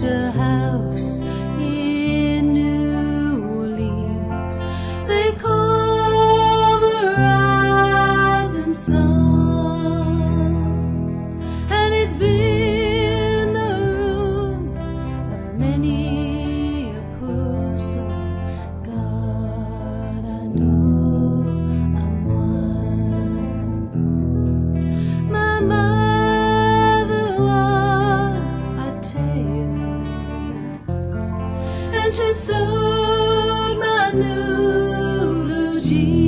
There's a house in New Orleans they call the rising sun, and it's been the room of many a poor soul. God, I know. Guruji.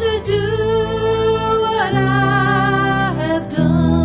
to do what I have done.